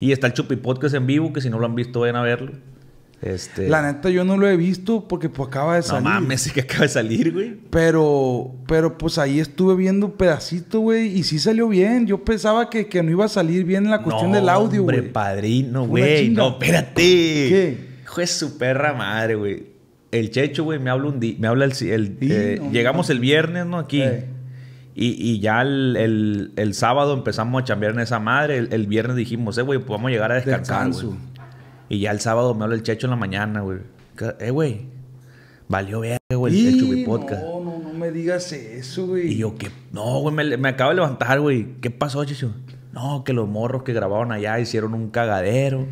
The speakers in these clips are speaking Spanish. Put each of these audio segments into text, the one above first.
Y está el Chupi Podcast en vivo, que si no lo han visto, vayan a verlo. Este... La neta, yo no lo he visto porque pues acaba de no salir. mames, sí que acaba de salir, güey. Pero, pero pues ahí estuve viendo un pedacito, güey, y sí salió bien. Yo pensaba que, que no iba a salir bien en la cuestión No, del audio, hombre, güey. padrino, güey. No, espérate. ¿Qué? Hijo de su perra madre, güey. El Checho, güey, me habla un día. Me habla el. el- Sí, eh, no, llegamos no. el viernes, ¿no? Aquí. Eh. Y, y ya el, el- el sábado empezamos a chambear en esa madre. El, el viernes dijimos, eh, güey, pues vamos a llegar a descansar, güey. Y ya el sábado me habla el Checho en la mañana, güey. Que, Eh, güey. Valió verga, güey, el Y Chupi Podcast. No, no, no me digas eso, güey. Y yo, ¿qué? No, güey, me, me acabo de levantar, güey. ¿Qué pasó, Chicho? No, que los morros que grabaron allá hicieron un cagadero.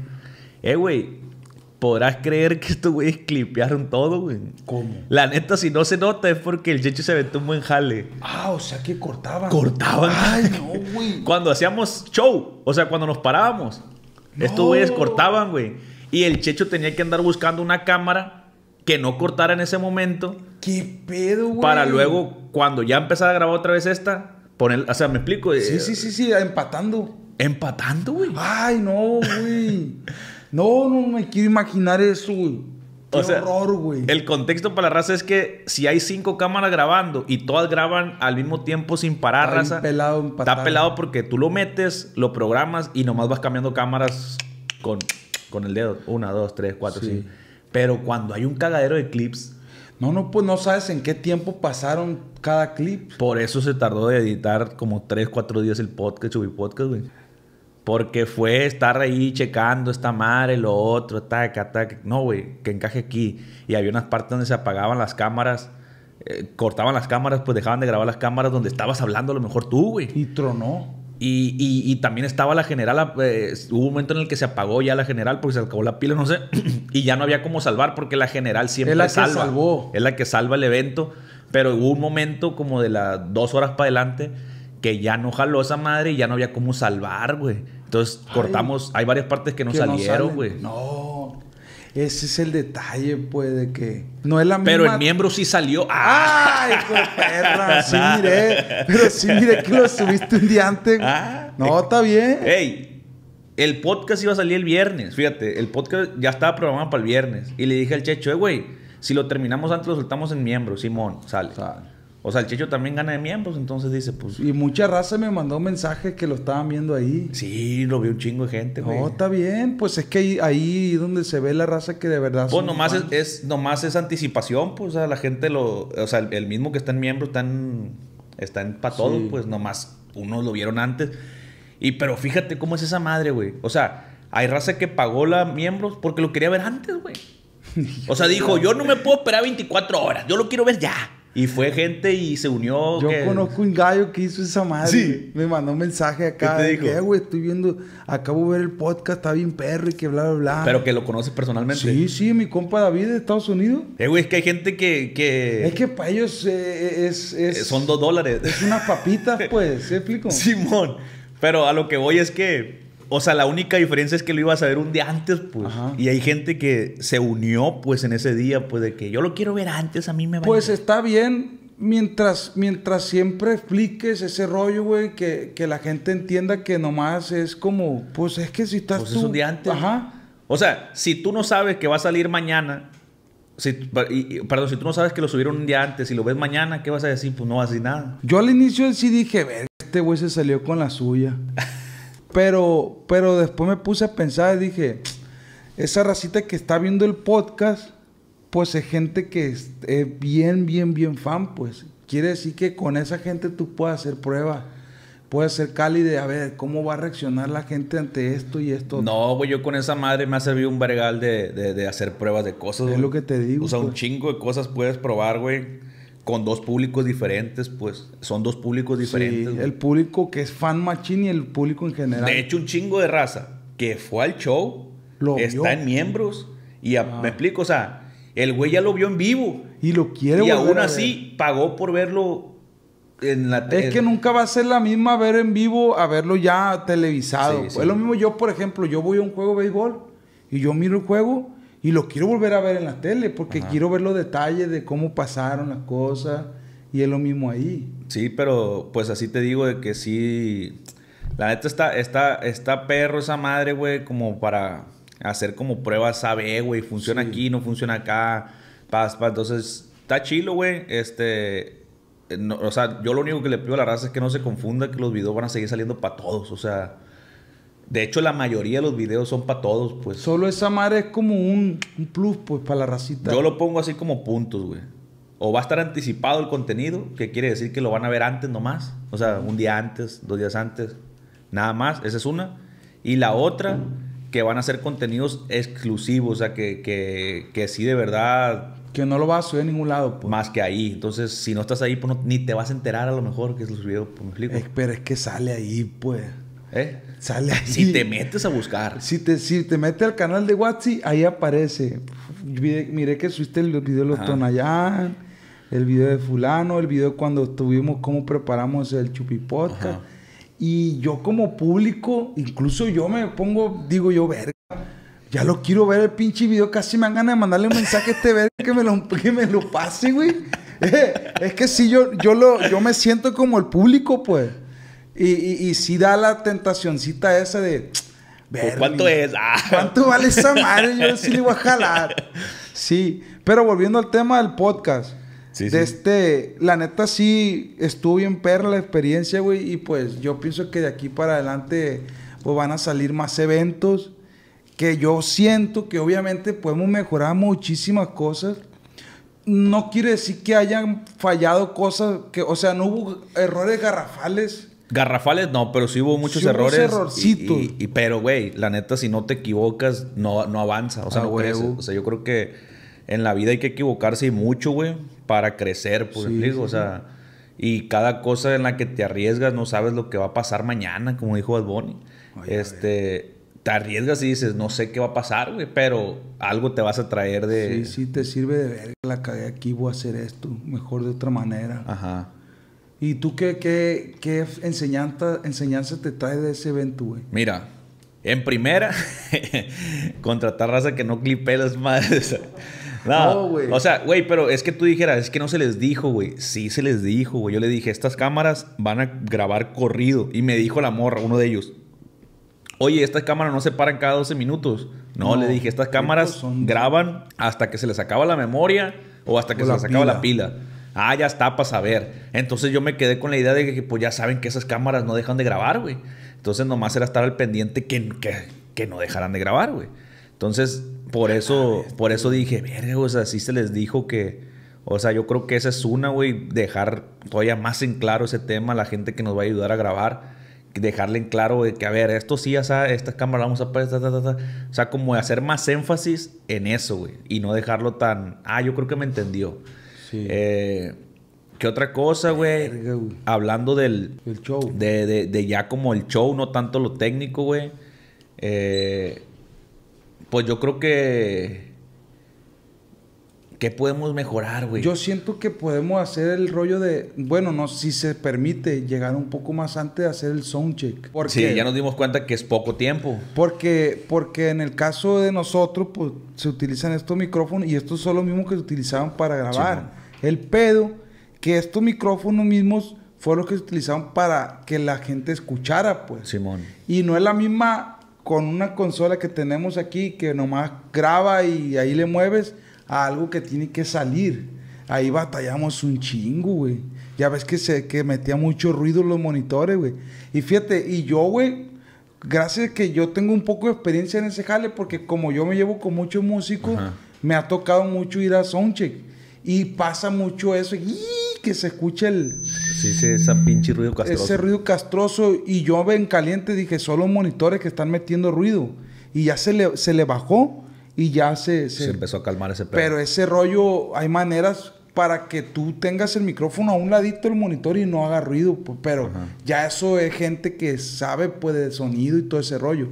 Eh, güey, podrás creer que estos güeyes clipearon todo, güey. ¿Cómo? La neta, si no se nota, es porque el Checho se aventó un buen jale. Ah, o sea que cortaban. Cortaban. Ay, no, güey. Cuando hacíamos show, o sea, cuando nos parábamos, estos No. güeyes cortaban, güey. Y el Checho tenía que andar buscando una cámara que no cortara en ese momento. ¿Qué pedo, güey? Para luego, cuando ya empezara a grabar otra vez esta, poner. O sea, me explico. Sí, Eh, sí, sí, sí, empatando. Empatando, güey. Ay, no, güey. No, no me quiero imaginar eso, güey. Qué O sea, horror, güey. El contexto para la raza es que si hay cinco cámaras grabando y todas graban al mismo tiempo sin parar, Está raza. pelado está pelado porque tú lo metes, lo programas y nomás vas cambiando cámaras con, con el dedo. Una, dos, tres, cuatro, Sí. cinco. Pero cuando hay un cagadero de clips, No, no, pues no sabes en qué tiempo pasaron cada clip. por eso se tardó de editar como tres, cuatro días el podcast, subir podcast, güey. Porque fue estar ahí checando esta madre, lo otro, taca, taca. No, güey, que encaje aquí. Y había unas partes donde se apagaban las cámaras, eh, cortaban las cámaras, pues dejaban de grabar las cámaras donde estabas hablando a lo mejor tú, güey. Y tronó. Y, y- y también estaba la general, eh, hubo un momento en el que se apagó ya la general porque se acabó la pila, no sé, y ya no había cómo salvar porque la general siempre Es la que salva. salvó. Es la que salva el evento, pero hubo un momento como de las dos horas para adelante que ya no jaló esa madre y ya no había cómo salvar, güey. Entonces Ay. cortamos, hay varias partes que no que salieron, güey. No. Ese es el detalle, pues, de que no es la misma. Pero el miembro sí salió. ¡Ay, perra! Sí, miré. Pero sí, miré que lo subiste un día antes. Ah. No, está bien. Ey, el podcast iba a salir el viernes. Fíjate, el podcast ya estaba programado para el viernes. Y le dije al Checho, eh, güey, si lo terminamos antes, lo soltamos en miembros. Simón, sale. Sale. O sea, el Checho también gana de miembros, entonces dice, pues. Y mucha raza me mandó mensajes que lo estaban viendo ahí. Sí, lo vio un chingo de gente, güey. No, está bien. Pues es que ahí, ahí donde se ve la raza que de verdad Pues nomás es, nomás es anticipación, pues, o sea, la gente lo. O sea, el, el mismo que está en miembro está en. Está en para todo, Sí. pues nomás unos lo vieron antes. Y pero fíjate cómo es esa madre, güey. O sea, hay raza que pagó la miembros porque lo quería ver antes, güey. O sea, dijo, yo no me puedo esperar 24 horas, yo lo quiero ver ya. Y fue gente y se unió. Yo que- conozco un gallo que hizo esa madre. Sí. Me mandó un mensaje acá. ¿Qué te de dijo? que, "Eh, güey, estoy viendo, acabo de ver el podcast, está bien perro y que bla, bla, bla. Pero que lo conoces personalmente. Sí, sí, mi compa David de Estados Unidos. Eh, güey, es que hay gente que. que Es que para ellos eh, es, eh, es, son dos dólares. es unas papitas, pues, ¿se explico? Simón. Pero a lo que voy es que, o sea, la única diferencia es que lo ibas a ver un día antes, pues. Ajá. Y hay gente que se unió, pues, en ese día, pues, de que yo lo quiero ver antes, a mí me va Pues está bien mientras, mientras siempre expliques ese rollo, güey, que, que la gente entienda que nomás es como, pues es que si estás Pues tú... es un día antes. Ajá. O sea, si tú no sabes que va a salir mañana, si, y- y- perdón, si tú no sabes que lo subieron un día antes y lo ves mañana, ¿qué vas a decir? Pues no vas a decir nada. Yo al inicio sí dije, ver, este güey se salió con la suya. pero, pero después me puse a pensar y dije, esa racita que está viendo el podcast, pues es gente que es es bien, bien, bien fan, pues. Quiere decir que con esa gente tú puedes hacer pruebas. Puedes ser cálido a ver cómo va a reaccionar la gente ante esto y esto. No, güey, yo con esa madre me ha servido un vergal de, de- de hacer pruebas de cosas. Es güey. lo que te digo, O sea, un pues. chingo de cosas puedes probar, güey. Con dos públicos diferentes, pues. Son dos públicos Sí, diferentes. güey. el público que es fan machín y el público en general. De hecho, un chingo de raza que fue al show Lo está vio. en miembros. Y a- Ah. me explico, o sea, el güey ya lo vio en vivo. y lo quiere Y aún así pagó por verlo en la Es que nunca va a ser la misma ver en vivo a verlo ya televisado. Sí, sí. Es lo mismo yo, por ejemplo, yo voy a un juego de béisbol y yo miro el juego y lo quiero volver a ver en la tele porque quiero ver los detalles de cómo pasaron las cosas y es lo mismo ahí. Sí, pero pues así te digo de que sí. La neta está, está, está perro esa madre, güey, como para hacer como pruebas AB, güey. Funciona Sí. aquí, no funciona acá. Paz, paz. Entonces, está chilo, güey. Este. eh, no, o sea, yo lo único que le pido a la raza es que no se confunda que los videos van a seguir saliendo para todos. O sea, de hecho, la mayoría de los videos son para todos, pues. Solo esa madre es como un, un plus, pues, para la racita. Yo lo pongo así como puntos, güey. O va a estar anticipado el contenido, que quiere decir que lo van a ver antes nomás. O sea, un día antes, dos días antes. Nada más, esa es una. Y la otra, que van a ser contenidos exclusivos, o sea, que, que, que sí de verdad, Que no lo vas a subir a ningún lado, pues. más que ahí. Entonces, si no estás ahí, pues no- ni te vas a enterar a lo mejor que es los videos, pues me explico. Es- pero es que sale ahí, pues. ¿Eh? Sale ahí. Si te metes a buscar. Si te, si te metes al canal de WhatsApp, ahí aparece. Miré, miré que subiste el video de los Ajá. Tonayán, el video de fulano, el video cuando estuvimos, cómo preparamos el Chupi Podcast. Ajá. Y yo como público, incluso yo me pongo, digo yo, verga, ya lo quiero ver el pinche video, casi me dan ganas de mandarle un mensaje a este verga que me lo, que me lo pase, güey. Es que sí, yo, yo, lo, yo me siento como el público, pues. Y, y, y sí da la tentacioncita esa de... Pues, "Verga, ¿Cuánto mi- es? Ah. ¿Cuánto vale esa madre? Yo sí le voy a jalar. Sí, pero volviendo al tema del podcast. Sí, de sí. este, la neta sí estuvo bien perra la experiencia, güey. Y pues yo pienso que de aquí para adelante pues van a salir más eventos. Que yo siento que obviamente podemos mejorar muchísimas cosas. No quiere decir que hayan fallado cosas que, o sea, no hubo errores garrafales. Garrafales no, pero sí hubo muchos Sí hubo errores. errorcitos. Y, y- y- pero, güey, la neta, si no te equivocas, no, no avanza. O sea, no creces. O sea, yo creo que en la vida hay que equivocarse y mucho, güey, para crecer, pues, Sí, sí, O sea, y cada cosa en la que te arriesgas, no sabes lo que va a pasar mañana, como dijo Bad Bunny. A este, te arriesgas y dices, no sé qué va a pasar, güey, pero algo te vas a traer de... Sí, sí, te sirve de ver la cagué aquí, voy a hacer esto mejor de otra manera. Ajá. ¿Y tú qué, qué, qué enseñanza, enseñanza te trae de ese evento, güey? Mira, en primera, contratar raza que no clipe las madres. No, No, güey. o sea, güey, pero es que tú dijeras, es que no se les dijo, güey. Sí se les dijo, güey. Yo le dije, estas cámaras van a grabar corrido. Y me dijo la morra, uno de ellos, oye, estas cámaras no se paran cada 12 minutos. No, No, le dije, estas cámaras son- graban hasta que se les acaba la memoria o hasta que O se les acaba la pila. Ah, ya está para saber. Entonces yo me quedé con la idea de que pues ya saben que esas cámaras no dejan de grabar, güey. Entonces nomás era estar al pendiente que, que, que no dejaran de grabar, güey. Entonces, por eso, por eso dije, verga, o sea, sí se les dijo que. O sea, yo creo que esa es una, güey, dejar todavía más en claro ese tema a la gente que nos va a ayudar a grabar. Dejarle en claro de que, a ver, esto sí, o sea, esta cámara vamos a ta. O sea, como hacer más énfasis en eso, güey. Y no dejarlo tan. Ah, yo creo que me entendió. Sí. Eh, ¿Qué otra cosa, güey? Hablando del, El show. de, de- de ya como el show, no tanto lo técnico, güey. Eh, pues yo creo que... ¿Qué podemos mejorar, güey? Yo siento que podemos hacer el rollo de, bueno, no, si se permite llegar un poco más antes de hacer el soundcheck. ¿Por Sí, ya nos dimos cuenta que es poco tiempo. Porque, porque en el caso de nosotros, pues se utilizan estos micrófonos y estos son los mismos que se utilizaban para grabar. El pedo, que estos micrófonos mismos fueron los que se utilizaban para que la gente escuchara, pues. Simón. Y no es la misma con una consola que tenemos aquí que nomás graba y ahí le mueves a algo que tiene que salir. Ahí batallamos un chingo, güey. Ya ves que se que metía mucho ruido los monitores, güey. Y fíjate, y yo, güey, gracias a que yo tengo un poco de experiencia en ese jale, porque como yo me llevo con muchos músicos, Ajá. me ha tocado mucho ir a soundcheck. Y pasa mucho eso, y que se escucha el, Sí, sí, esa pinche ruido castroso. ese ruido castroso y yo en caliente dije, solo monitores que están metiendo ruido. Y ya se le, se le bajó y ya se... se- Se empezó a calmar ese pedo. pero ese rollo, hay maneras para que tú tengas el micrófono a un ladito del monitor y no haga ruido. pero Ajá. ya eso es gente que sabe pues de sonido y todo ese rollo.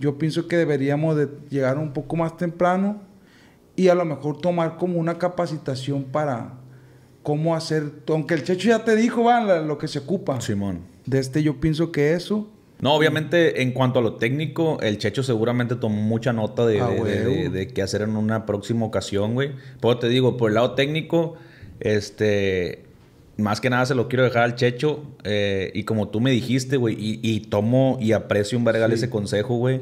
Yo pienso que deberíamos de llegar un poco más temprano y a lo mejor tomar como una capacitación para cómo hacer... Aunque el Checho ya te dijo, va, la- lo que se ocupa. Simón. De este yo pienso que eso. No, obviamente, en cuanto a lo técnico, el Checho seguramente tomó mucha nota de, Ah, de- de- de- qué hacer en una próxima ocasión, güey. Pero te digo, por el lado técnico, este. más que nada se lo quiero dejar al Checho. eh, y como tú me dijiste, güey, y, y tomo y aprecio un vergal ese consejo, güey.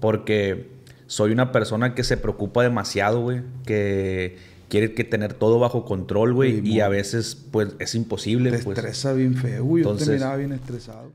Porque soy una persona que se preocupa demasiado, güey. Que quiere que tener todo bajo control, güey. Y a veces, pues, es imposible, Te pues. estresa bien feo, güey. Yo te miraba bien estresado.